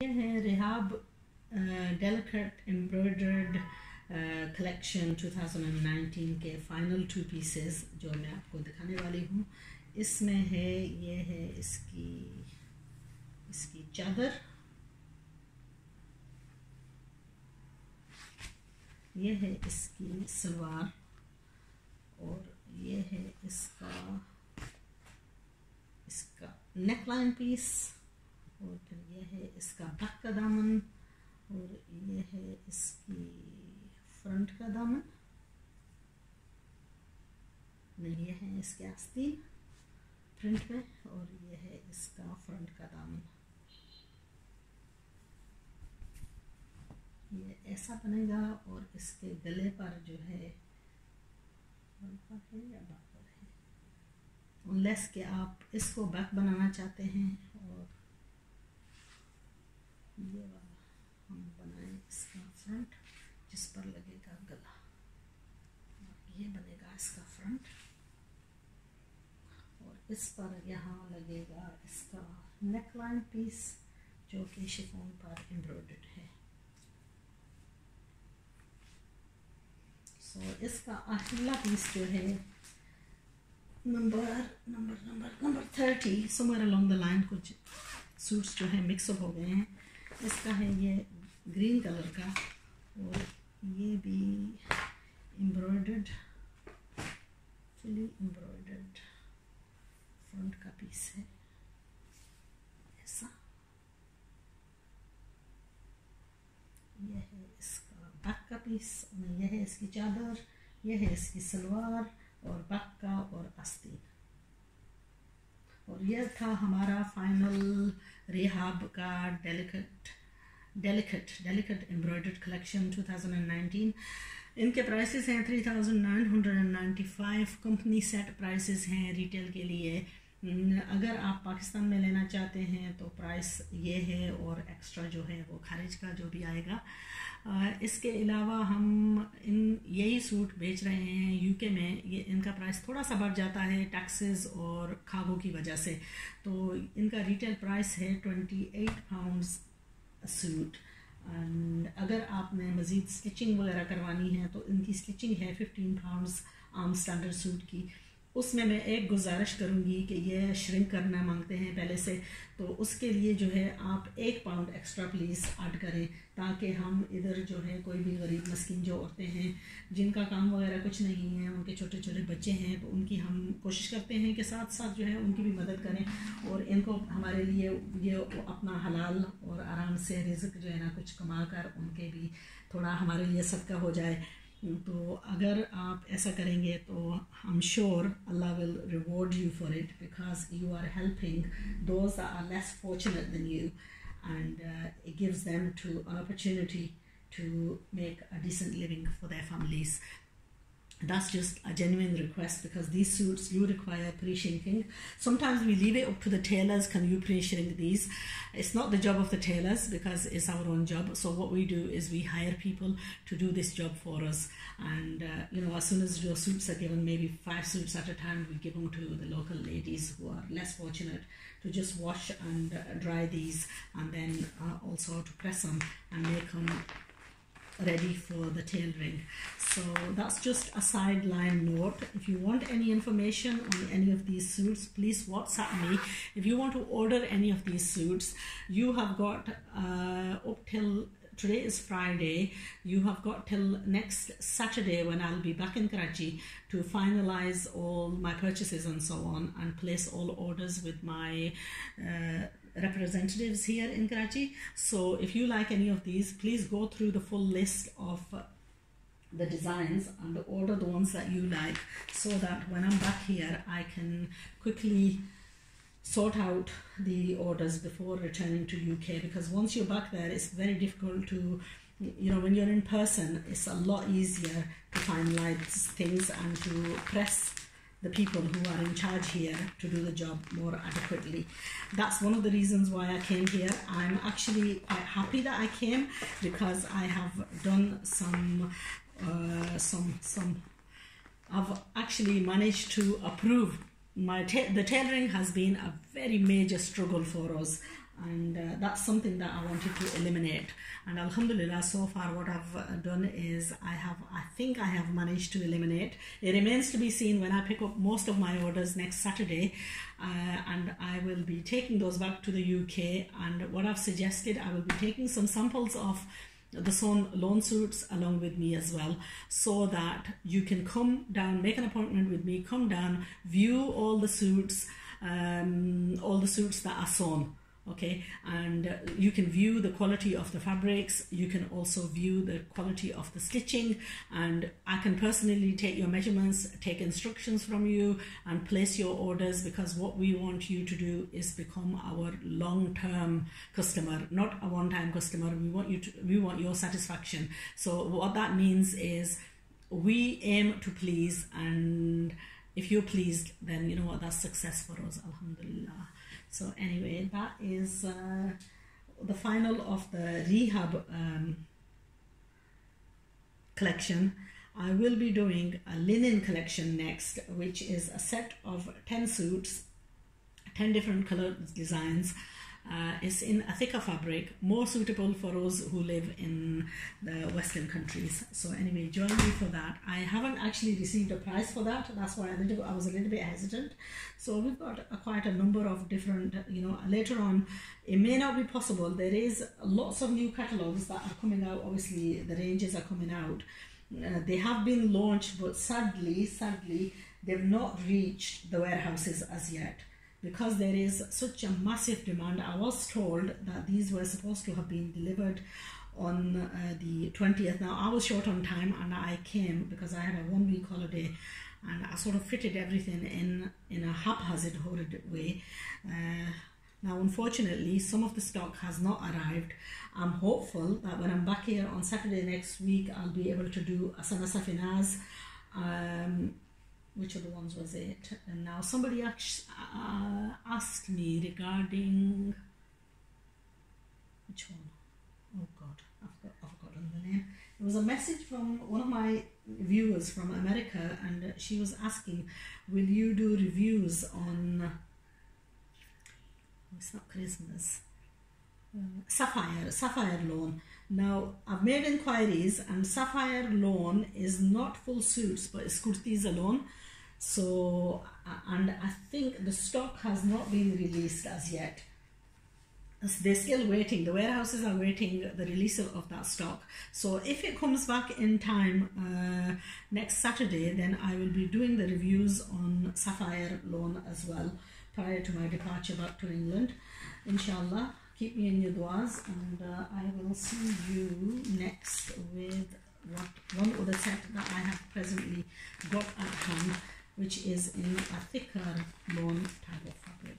ये है rehab delicate embroidered collection 2019 के फाइनल टू पीसेस जो मैं आपको दिखाने वाली हूँ। इसमें है, ये है इसकी इसकी चादर। ये है इसकी सलवार और ये है इसका इसका नेकलाइन पीस और फिर यह है इसका बैक का दामन, और यह है इसकी फ्रंट का दामन नहीं ये है इसके आस्तीन फ्रंट में, और यह है इसका फ्रंट का दामन। ये ऐसा बनेगा, और इसके गले पर जो है या बैक पर लेस के आप इसको बैक बनाना चाहते हैं। ये वाला हम बनाए इसका फ्रंट जिस पर लगेगा गला ये बनेगा इसका फ्रंट और इस पर यहाँ लगेगा इसका नेक लाइन पीस जो कि शिफोन पर एम्ब्रॉयड है सो so, इसका अगला पीस जो है number number number number thirty summer along the line कुछ सूट्स जो है मिक्सअप हो गए हैं। इसका है ये ग्रीन कलर का और ये भी एम्ब्रॉयडर्ड फुली एम्ब्रॉयडर्ड फ्रंट का पीस है। ऐसा। ये है इसका बैक का पीस यह है इसकी चादर, यह है इसकी सलवार और बैक का और आस्तीन। और यह था हमारा फाइनल रेहाब का delicate delicate delicate embroidered collection 2019 इनके प्राइसेस हैं 3995 कंपनी सेट प्राइसेस हैं रिटेल के लिए अगर आप पाकिस्तान में लेना चाहते हैं तो प्राइस ये है और एक्स्ट्रा जो है वो खारिज का जो भी आएगा। इसके अलावा हम इन, यही सूट बेच रहे हैं यूके में। ये, इनका प्राइस थोड़ा सा बढ़ जाता है टैक्सेस और खागों की वजह से। तो इनका रिटेल प्राइस है twenty eight pounds suit and अगर आपने मज़ीद स्टिचिंग वगैरह करवानी है तो इनकी स्टिचिंग है फिफ्टीन पाउंड्स आम स्टैंडर्ड सूट की। उसमें मैं एक गुजारिश करूँगी कि ये श्रिंक करना मांगते हैं पहले से। तो उसके लिए जो है आप एक पाउंड एक्स्ट्रा प्लीज़ ऐड करें ताकि हम इधर जो है कोई भी गरीब मस्किन जो औरतें हैं, जिनका काम वगैरह कुछ नहीं है, उनके छोटे छोटे बच्चे हैं तो उनकी हम कोशिश करते हैं कि साथ साथ जो है उनकी भी मदद करें और इनको हमारे लिए ये अपना हलाल और आराम से रिज्क जो है ना कुछ कमा कर उनके भी थोड़ा हमारे लिए सबका हो जाए। तो अगर आप ऐसा करेंगे तो I am sure Allah will reward you for it because you are helping those are less fortunate than you and it gives them to an opportunity to make a decent living for their families that's just a genuine request because these suits do require pre-shrinking sometimes we leave it up to the tailors can you pre-shrink these? It's not the job of the tailors because it's our own job. So what we do is we hire people to do this job for us. And uh, you know as soon as your suits are given maybe five suits at a time we give them to the local ladies who are less fortunate to just wash and uh, dry these and then uh, also to press them and make them ready for the tailoring. So that's just a sideline note. If you want any information on any of these suits, please WhatsApp me. If you want to order any of these suits, you have got uh, up till today is Friday. You have got till next Saturday when I'll be back in Karachi to finalize all my purchases and so on and place all orders with my uh, representatives here in Karachi. So if you like any of these, please go through the full list of uh, the designs and order the ones that you like so that when I'm back here, I can quickly sort out the orders before returning to UK because once you're back there, it's very difficult to you know when you're in person it's a lot easier to finalize things and to press the people who are in charge here to do the job more adequately. That's one of the reasons why I came here. I'm actually quite happy that I came because I have done some, uh, some, some. I've actually managed to approve my the tailoring has been a very major struggle for us and uh, that's something that I wanted to eliminate. And Alhamdulillah, so far what I've uh, done is I have, I think I have managed to eliminate. It remains to be seen when I pick up most of my orders next Saturday, uh, and I will be taking those back to the UK. And what I've suggested, I will be taking some samples of the sewn lawn suits along with me as well so that you can come down make an appointment with me come down view all the suits um, all the suits that are sewn okay? And you can view the quality of the fabrics. You can also view the quality of the stitching. And I can personally take your measurements take instructions from you and place your orders because what we want you to do is become our long-term customer not a one-time customer. We want you to we want your satisfaction. So what that means is we aim to please and if you're pleased then you know what? That's success for us alhamdulillah. So anyway, that is uh, the final of the Rehaab um, collection. I will be doing a linen collection next, which is a set of 10 suits, 10 different color designs uh, is in a thicker fabric, more suitable for us who live in the Western countries. So anyway, join me for that. I haven't actually received a price for that. That's why I was a little bit hesitant. So we've got a, quite a number of different, you know, later on, it may not be possible. There is lots of new catalogs that are coming out. Obviously, the ranges are coming out. Uh, they have been launched, but sadly, sadly, they've not reached the warehouses as yet because there is such a massive demand. I was told that these were supposed to have been delivered on uh, the 20th. Now, I was short on time and I came because I had a one week holiday and I sort of fitted everything in in a haphazard horrid way. Uh, now, unfortunately, some of the stock has not arrived. I'm hopeful that when I'm back here on Saturday next week, I'll be able to do a Sana Safinaz. Um, which of the ones was it? And now somebody asked, uh, asked me regarding which one? Oh God, I've forgotten the name. It was a message from one of my viewers from America, and she was asking, "Will you do reviews on?" Oh, it's not Christmas. Uh, sapphire, sapphire lawn. Now, I've made inquiries and sapphire lawn is not full suits, but it's kurtis alone. So, and I think the stock has not been released as yet. They're still waiting. The warehouses are waiting the release of that stock. So if it comes back in time uh, next Saturday, then I will be doing the reviews on Sapphire lawn as well prior to my departure back to England. Inshallah, keep me in your duas and uh, I will see you next with what one other set that I have presently got at hand which is in a thicker long type of fabric.